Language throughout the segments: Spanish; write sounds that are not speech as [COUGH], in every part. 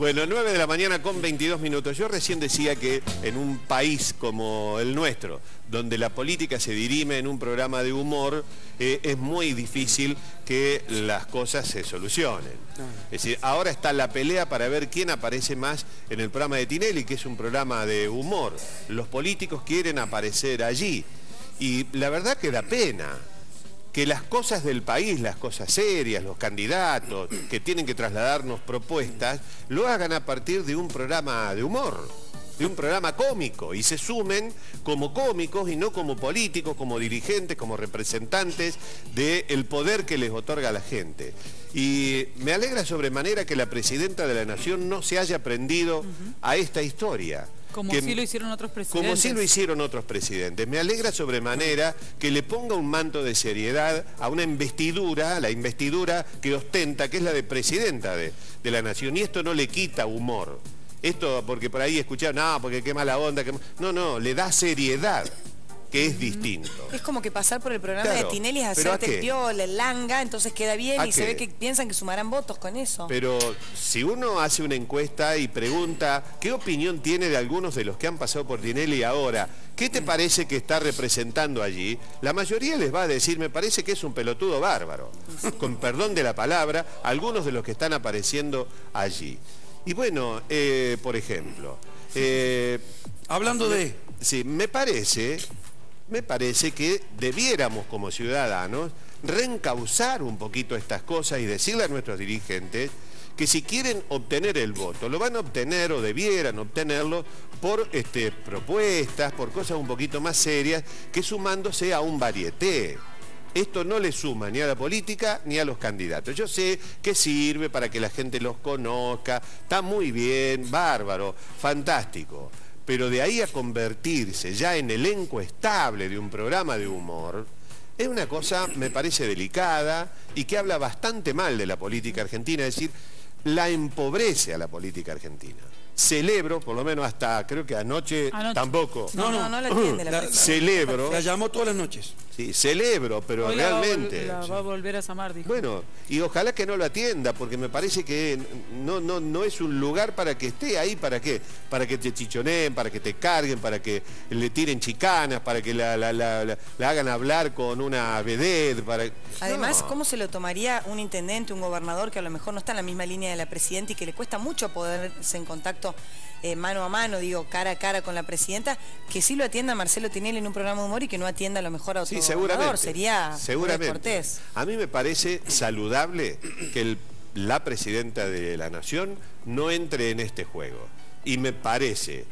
Bueno, 9 de la mañana con 22 minutos. Yo recién decía que en un país como el nuestro, donde la política se dirime en un programa de humor, eh, es muy difícil que las cosas se solucionen. Es decir, ahora está la pelea para ver quién aparece más en el programa de Tinelli, que es un programa de humor. Los políticos quieren aparecer allí. Y la verdad que da pena que las cosas del país, las cosas serias, los candidatos que tienen que trasladarnos propuestas, lo hagan a partir de un programa de humor, de un programa cómico, y se sumen como cómicos y no como políticos, como dirigentes, como representantes del poder que les otorga la gente. Y me alegra sobremanera que la presidenta de la Nación no se haya aprendido a esta historia. Como si lo hicieron otros presidentes. Como si lo hicieron otros presidentes. Me alegra sobremanera que le ponga un manto de seriedad a una investidura, la investidura que ostenta, que es la de presidenta de, de la Nación. Y esto no le quita humor. Esto, porque por ahí escucharon, no, porque qué mala onda. No, no, le da seriedad que es distinto. Es como que pasar por el programa de Tinelli es hacerte el piola, el langa, entonces queda bien y se ve que piensan que sumarán votos con eso. Pero si uno hace una encuesta y pregunta qué opinión tiene de algunos de los que han pasado por Tinelli ahora, ¿qué te parece que está representando allí? La mayoría les va a decir, me parece que es un pelotudo bárbaro. Con perdón de la palabra, algunos de los que están apareciendo allí. Y bueno, eh, por ejemplo... Eh, Hablando de... Sí, me parece me parece que debiéramos como ciudadanos reencauzar un poquito estas cosas y decirle a nuestros dirigentes que si quieren obtener el voto, lo van a obtener o debieran obtenerlo por este, propuestas, por cosas un poquito más serias, que sumándose a un varieté. Esto no le suma ni a la política ni a los candidatos. Yo sé que sirve para que la gente los conozca, está muy bien, bárbaro, fantástico pero de ahí a convertirse ya en elenco estable de un programa de humor, es una cosa, me parece, delicada y que habla bastante mal de la política argentina, es decir, la empobrece a la política argentina celebro, por lo menos hasta creo que anoche, tampoco. No, no, no, la entiende la, Celebro. La llamó todas las noches. Sí, celebro, pero realmente. La va, a volver a llamar, dijo. Bueno, y ojalá que no lo atienda, porque me parece que no, no, no es un lugar para que esté ahí, ¿para qué? Para que te chichoneen, para que te carguen, para que le tiren chicanas, para que la, la, hagan hablar con una vedette, para... Además, ¿cómo se lo tomaría un intendente, un gobernador que a lo mejor no está en la misma línea de la presidenta y que le cuesta mucho poderse en contacto eh, mano a mano, digo, cara a cara con la presidenta, que sí lo atienda Marcelo Tinelli en un programa de humor y que no atienda a lo mejor a otro sí, seguramente, sería seguramente. cortés. A mí me parece saludable que la presidenta de la Nación no entre en este juego. Y me parece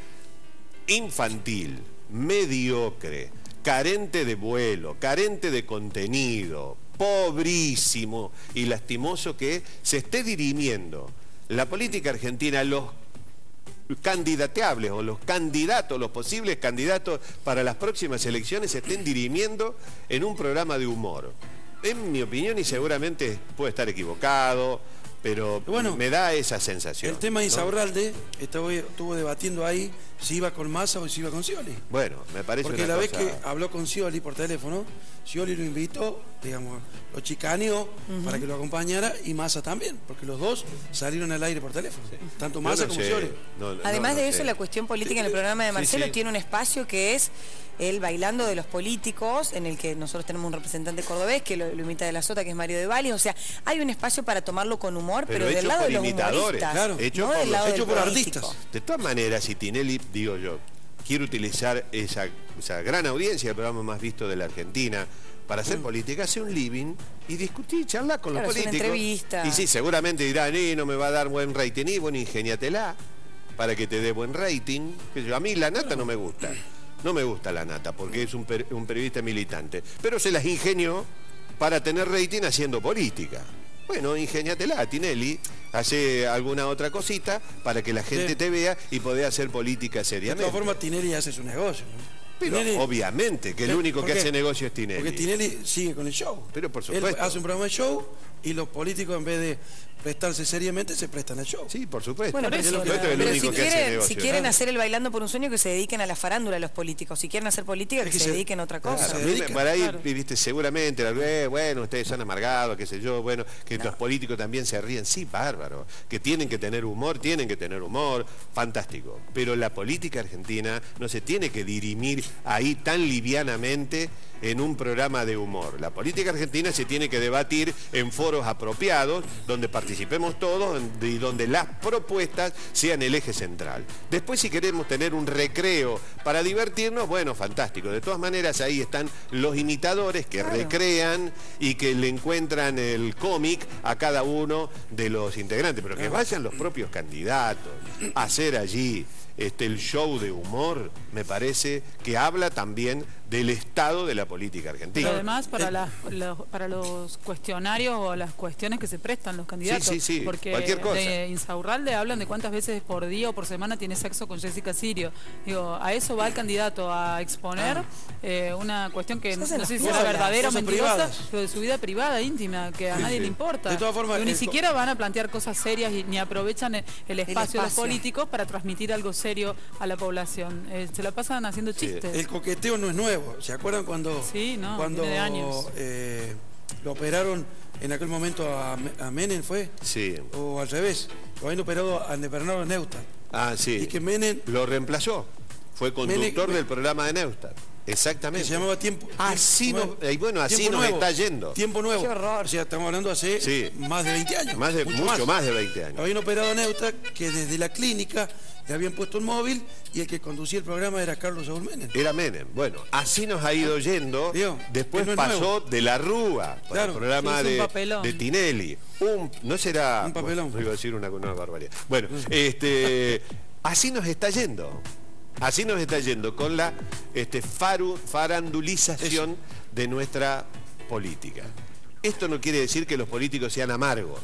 infantil, mediocre, carente de vuelo, carente de contenido, pobrísimo y lastimoso que se esté dirimiendo la política argentina, los candidateables o los candidatos, los posibles candidatos para las próximas elecciones se estén dirimiendo en un programa de humor. En mi opinión, y seguramente puede estar equivocado, pero bueno, me da esa sensación. El tema de Isaurralde estuvo, debatiendo ahí si iba con Massa o si iba con Scioli. Bueno, me parece Porque la vez que habló con Scioli por teléfono, Scioli lo invitó, digamos, lo chicaneó para que lo acompañara y Massa también, porque los dos salieron al aire por teléfono, tanto Massa como Scioli. Además de eso, la cuestión política en el programa de Marcelo tiene un espacio que es el bailando de los políticos, en el que nosotros tenemos un representante cordobés que lo, imita de la Sota, que es Mario de. O sea, hay un espacio para tomarlo con humor, pero, del lado de los imitadores, claro. hecho por, artistas. De todas maneras, si Tinelli, digo yo, quiere utilizar esa, gran audiencia, el programa más visto de la Argentina, para hacer mm. política, hace un living y discutir, charlar con los políticos. Una entrevista. Y sí, seguramente dirán, eh, no me va a dar buen rating, y bueno, ingeniatela para que te dé buen rating. Que a mí la nata no me gusta. No me gusta la nata porque es un, periodista militante, pero se las ingenió para tener rating haciendo política. Bueno, ingeniatela, Tinelli, hace alguna otra cosita para que la gente te vea y poder hacer política seriamente. De todas formas, Tinelli hace su negocio. Pero obviamente que el único que hace negocio es Tinelli. Porque Tinelli sigue con el show. Pero por supuesto. Él hace un programa de show y los políticos en vez de prestarse seriamente se prestan al show. Sí, por supuesto. Bueno, pero, si, quieren, si quieren hacer el bailando por un sueño, que se dediquen a la farándula los políticos. Si quieren hacer política, que, se, dediquen a otra cosa. para ahí, viste, seguramente, eh, bueno, ustedes son amargados, qué sé yo, bueno, que los políticos también se ríen. Sí, bárbaro. Que tienen que tener humor, tienen que tener humor, fantástico. Pero la política argentina no se tiene que dirimir ahí tan livianamente en un programa de humor. La política argentina se tiene que debatir en foros apropiados, donde participemos todos y donde las propuestas sean el eje central. Después si queremos tener un recreo para divertirnos, bueno, fantástico. De todas maneras ahí están los imitadores que recrean y que le encuentran el cómic a cada uno de los integrantes, pero que vayan los propios candidatos a hacer allí este, el show de humor, me parece que habla también del estado de la política argentina. Pero además para, eh, para los cuestionarios o las cuestiones que se prestan los candidatos. Sí, sí, sí, porque cualquier cosa. de Insaurralde hablan de cuántas veces por día o por semana tiene sexo con Jessica Sirio. Digo, a eso va el candidato, a exponer ah. eh, una cuestión que no, sé si será verdadera o mentirosa, pero de su vida privada, íntima, que a nadie le importa. De todas formas, ni siquiera van a plantear cosas serias y, ni aprovechan el, espacio de los políticos para transmitir algo serio a la población. Eh, se la pasan haciendo chistes. El coqueteo no es nuevo. ¿Se acuerdan cuando, sí, no, cuando eh, lo operaron en aquel momento a, Menem, fue? Sí. O al revés. Lo habían operado a Bernardo Neustadt. Ah, sí. Y que Menem... Lo reemplazó. Fue conductor del programa de Neustadt. Exactamente. se llamaba Tiempo. Así y bueno, así nos está yendo. Tiempo nuevo. Qué horror. O sea, estamos hablando hace más de 20 años. Más de, mucho, más. de 20 años. Habían operado a Neustadt que desde la clínica le habían puesto un móvil y el que conducía el programa era Carlos Saúl Menem. Era Menem. Bueno, así nos ha ido yendo. Después pasó de la Rúa, el programa de, de, Tinelli. Un, no será... Un papelón. No iba a decir una, una barbaridad. Bueno, este, así nos está yendo. Así nos está yendo con la este, farandulización de nuestra política. Esto no quiere decir que los políticos sean amargos.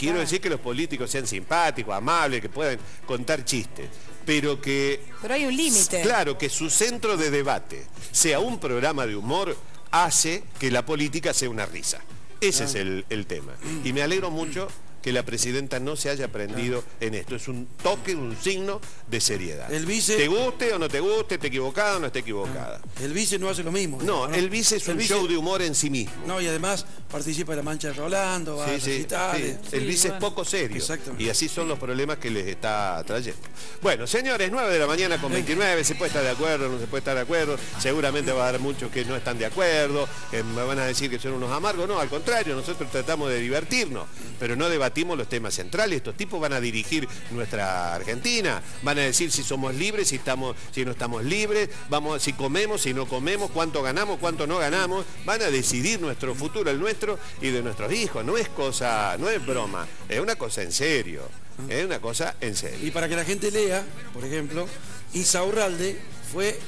Quiero decir que los políticos sean simpáticos, amables, que puedan contar chistes. Pero que... Pero hay un límite. Claro, que su centro de debate sea un programa de humor hace que la política sea una risa. Ese es el, el tema. Y me alegro mucho que la presidenta no se haya aprendido en esto. Es un toque, un signo de seriedad. El vice... Te guste o no te guste, esté equivocada o no esté equivocada. El vice no hace lo mismo. No, el vice es un show de humor en sí mismo. No, y además participa en la mancha de Rolando, va sí, a sí, El vice es poco serio. Y así son los problemas que les está trayendo. Bueno, señores, 9 de la mañana con 29, se puede estar de acuerdo, no se puede estar de acuerdo. Seguramente va a haber muchos que no están de acuerdo, que me van a decir que son unos amargos. No, al contrario, nosotros tratamos de divertirnos, pero no debatir los temas centrales. Estos tipos van a dirigir nuestra Argentina, van a decir si somos libres, si, estamos, si no estamos libres, vamos, si comemos, si no comemos, cuánto ganamos, cuánto no ganamos. Van a decidir nuestro futuro, el nuestro y de nuestros hijos. No es cosa, no es broma, es una cosa en serio. Es una cosa en serio. Y para que la gente lea, por ejemplo, Isaurralde fue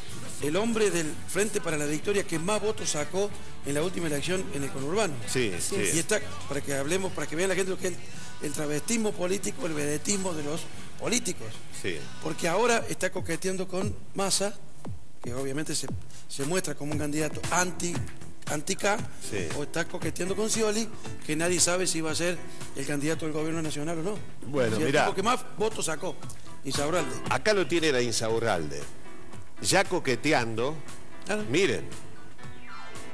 el hombre del Frente para la Victoria que más votos sacó en la última elección en el conurbano. Sí, sí. Y está, para que hablemos, para que vean la gente lo que es el, travestismo político, el vedetismo de los políticos. Sí. Porque ahora está coqueteando con Massa, que obviamente se, muestra como un candidato anti anti-K, o está coqueteando con Scioli, que nadie sabe si va a ser el candidato del gobierno nacional o no. Bueno, mira. El que más votos sacó, Insaurralde. Acá lo tiene la Insaurralde ya coqueteando, miren,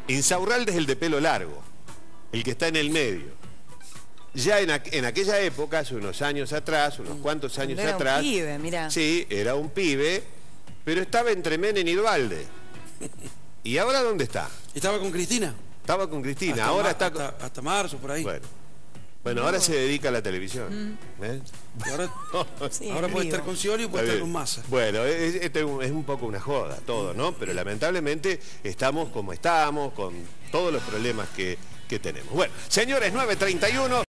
Insaurralde es el de pelo largo, el que está en el medio. Ya en, aquella época, hace unos años atrás, unos cuantos años era atrás... Un pibe, mirá. Sí, era un pibe, pero estaba entre Menem y Dualde. ¿Y ahora dónde está? Estaba con Cristina. Estaba con Cristina, ahora está... Hasta, hasta marzo, por ahí. Bueno. Bueno, ahora se dedica a la televisión. Mm. ¿eh? ahora, [LAUGHS] puede estar con Scioli o puede estar con Massa. Bueno, este es, un poco una joda todo, ¿no? Pero lamentablemente estamos como estamos, con todos los problemas que, que tenemos. Bueno, señores, 9.31.